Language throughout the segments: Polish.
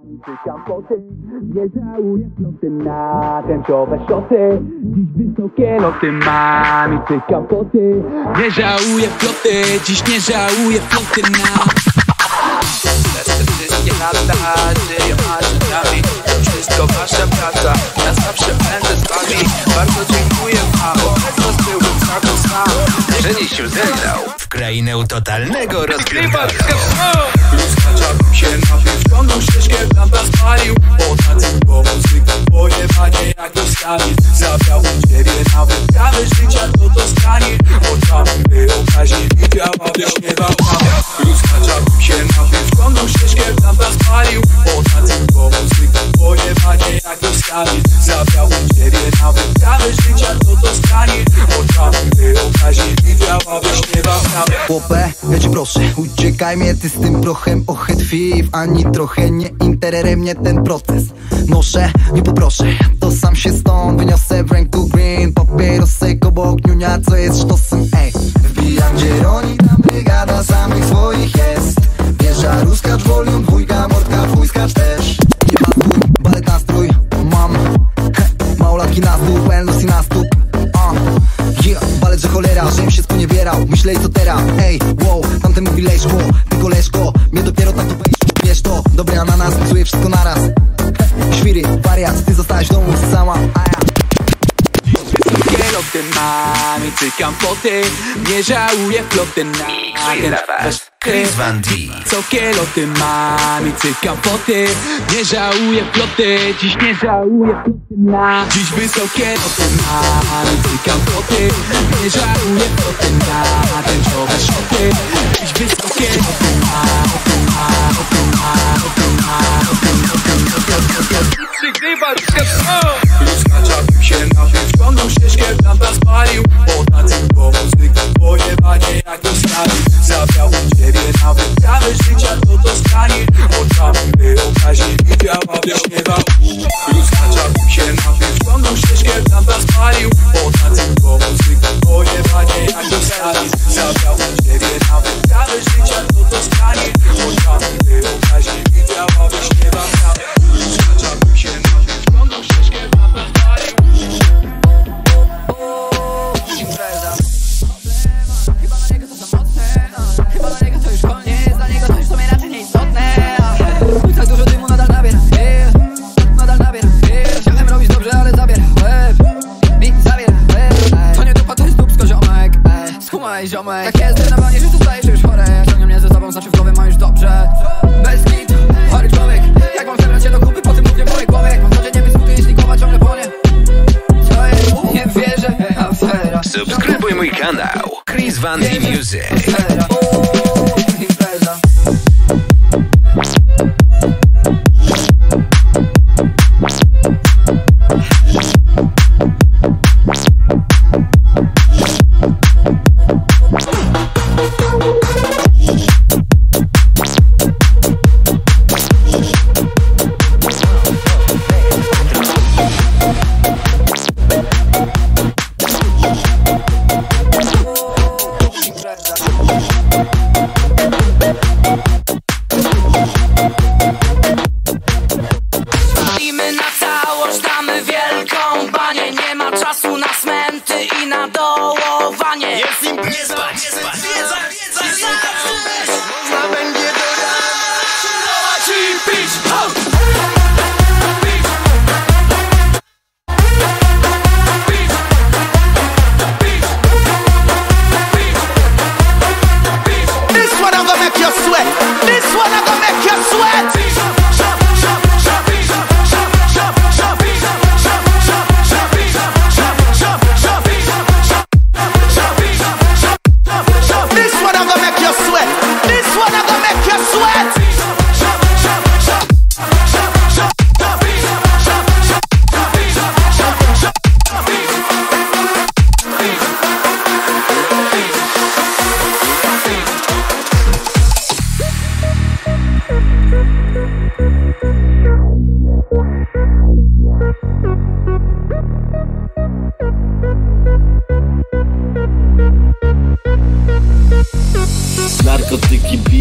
Tykam poty, nie żałuję floty na tęczowe szoty. Dziś wysokie loty mam i tykam poty. Nie żałuję floty, dziś nie żałuję floty na wszystkie lata żyją To wasza praca. Ja zawsze będę z wami. Bardzo dziękuję wam was byłbym sam Przenieś się ze mną w krainę totalnego się napił Wciągnął ścieżkę, tam was uciekaj mnie ty z tym prochem ochytwiw Ani trochę nie interesuje mnie ten proces. Noszę, nie poproszę, to sam się stąd wyniosę w ręku green Papierosek obok niunia, Mam i poty Nie żałuję floty na was Chris Van D. Wysokie loty mam i cykam Nie żałuję floty, dziś nie żałuję floty na Dziś wysokie loty mam i cykam Nie żałuję floty na tęczowe szoty. Dziś wysokie loty mam, mam, wciągnął ścieżkę, tam was palił Potacył po muzykę, pojebanie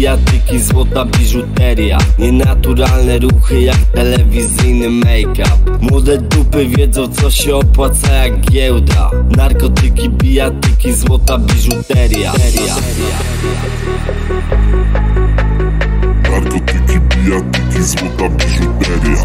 bijatyki, złota biżuteria. Nienaturalne ruchy jak telewizyjny make-up. Młode dupy wiedzą co się opłaca jak giełda. Narkotyki, bijatyki, złota biżuteria. Narkotyki, bijatyki, złota biżuteria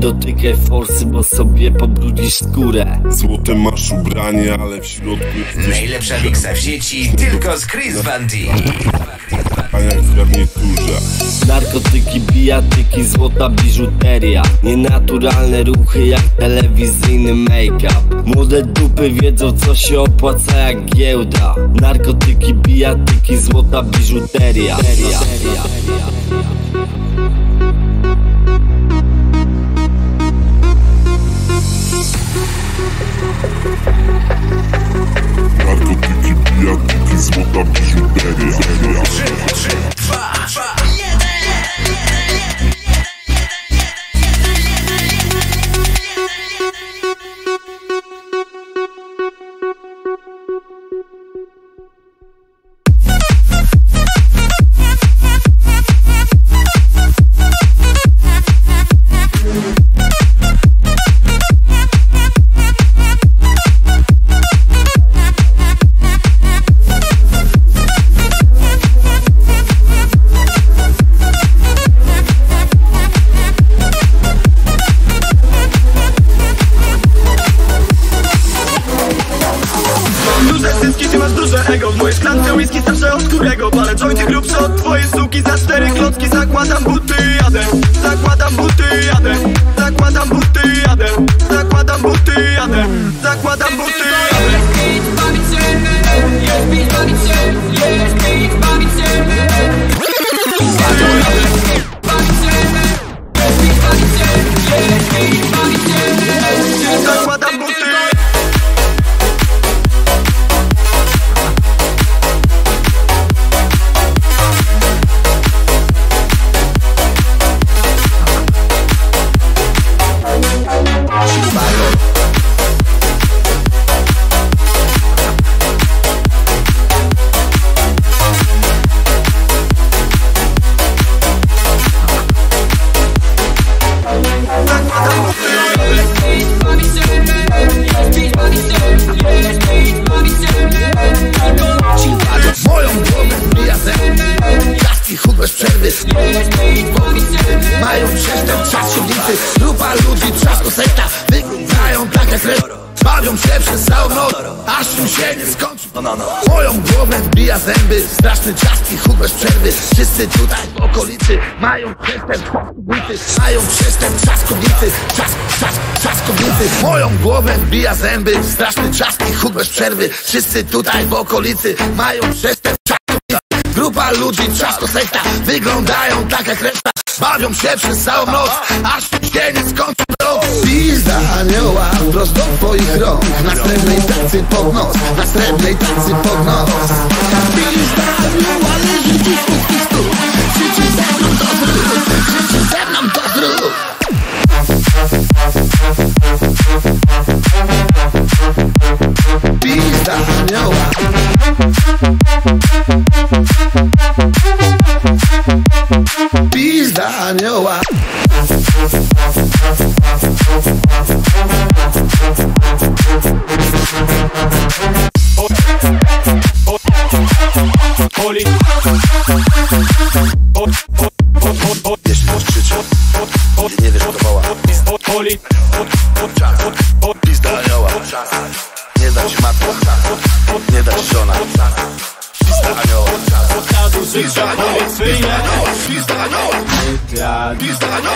dotykaj forsy, bo sobie pobrudzisz skórę. Złote masz ubranie, ale w środku Najlepsza miksa w sieci tylko z Chris Van D. a jak w garniturze Narkotyki, bijatyki, złota biżuteria. Nienaturalne ruchy jak telewizyjny make-up. Młode dupy wiedzą co się opłaca jak giełda. Narkotyki, bijatyki, złota biżuteria Straszny ciastki huk bez przerwy. Wszyscy tutaj w okolicy Mają przestęp Mają przestęp czas kobiety Czas, czas, czas kobiety Moją głowę wbija zęby Straszny ciastki huk bez przerwy. Wszyscy tutaj w okolicy Mają przestęp czas Grupa ludzi, trzasko sekta Wyglądają tak jak reszta Bawią się przez całą noc Aż się nie skończy rok Pizda anioła wprost do twoich rąk. Na srebrnej tacy pod nos Na srebrnej tacy pod nos. Pizda anioła leży dziś u swych stóp Krzyczy Krzyczy anioła. Nie wiesz, kto woła Poli Nie dać matka Nie dać żona. Pistanią Pokazu życia policyjne Pistanią Mydlan Pistanią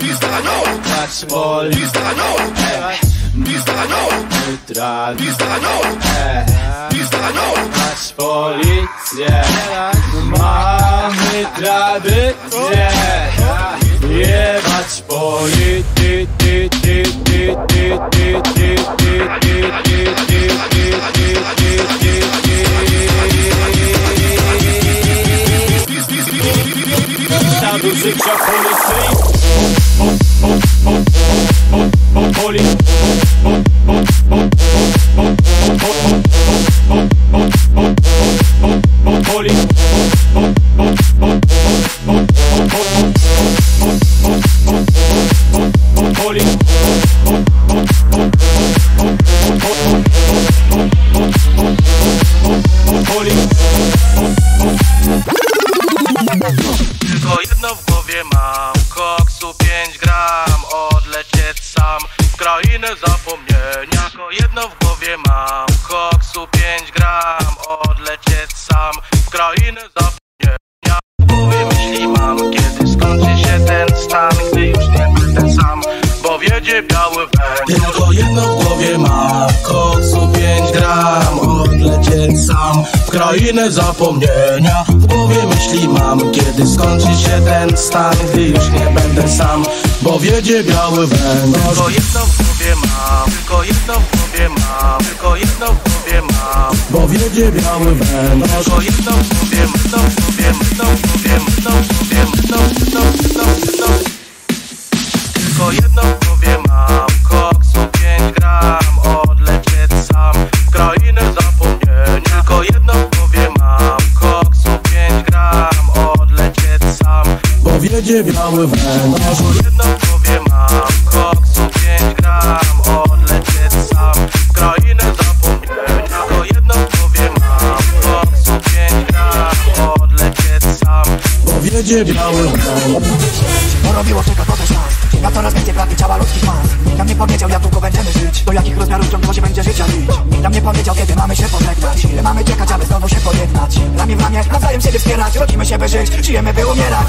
Pistanią Patrzmol Pistanią Pistanią Mydlan Pistanią Pistanią Patrz policję Mamy tradycję Jebać politykę Holy zapomnienia. W głowie myśli mam Kiedy skończy się ten stan Gdy już nie będę sam. Bo wiedzie biały węgiel Tylko jedno w głowie mam Tylko jedno w głowie mam Tylko jedno w głowie mam. Bo wiedzie biały węgiel Tylko jedno w głowie mam Jedno w głowie Jedno w głowie Jedno w głowie Jedno Jedno Jedno Jedno Tylko jedno w głowie mam wiedzie biały węgiel Tylko jedno w głowie mam Koksu 5 gram Odlecieć sam. W krainę zapomnienia Tylko jedno w głowie mam Koksu 5 gram Odlecieć sam. Bo wiedzie biały węgiel Porobiło czeka to też nas Na coraz więcej prawie ciała ludzkich mas. Nam nie powiedział jak długo będziemy żyć. Do jakich rozmiarów ciągnęło się będzie życia bić. Nam nie powiedział kiedy mamy się pożegnać. Ile mamy czekać aby znowu się pojednać? Ramię w ramię nawzajem siebie wspierać. Rodzimy się by żyć, żyjemy by umierać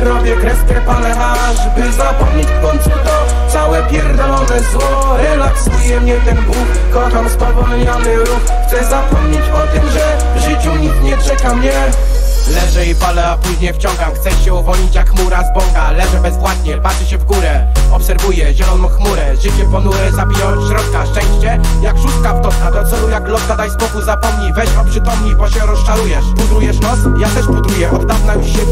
robię kreskę palechaż By zapomnieć w końcu to całe pierdolone zło. Relaksuje mnie ten buch, kocham spowolniony ruch. Chcę zapomnieć o tym, że w życiu nic nie czeka mnie. Leżę i palę, a później wciągam. Chcę się uwolnić jak chmura z bąka Leżę bezwładnie, patrzę się w górę. Obserwuję zieloną chmurę. Życie ponure, zabija od środka. Szczęście jak szóstka w totka Do celu jak lotka, daj spokój, zapomnij. Weź oprzytomnij, bo się rozczarujesz. Pudrujesz nos? Ja też pudruję. Od dawna już siebie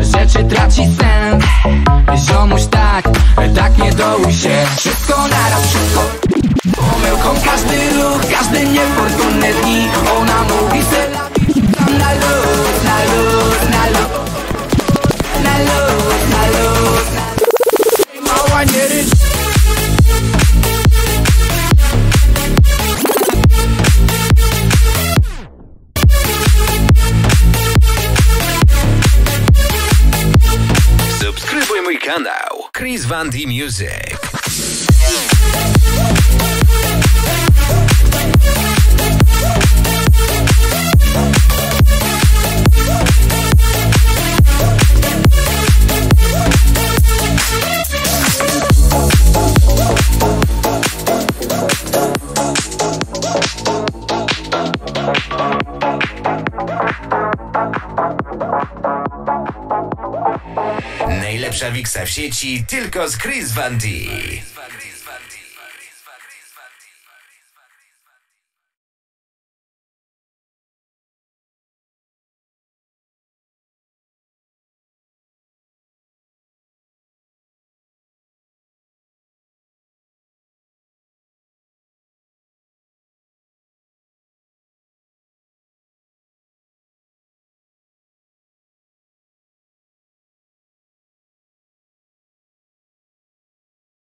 rzeczy, traci sens. Ziomuś tak, tak nie dołuj się. Wszystko naraz, wszystko. Pomyłką każdy ruch, każdy niefortunny kanał Chris Van D Music. Mniejsza Wiksa w sieci tylko z Chris Van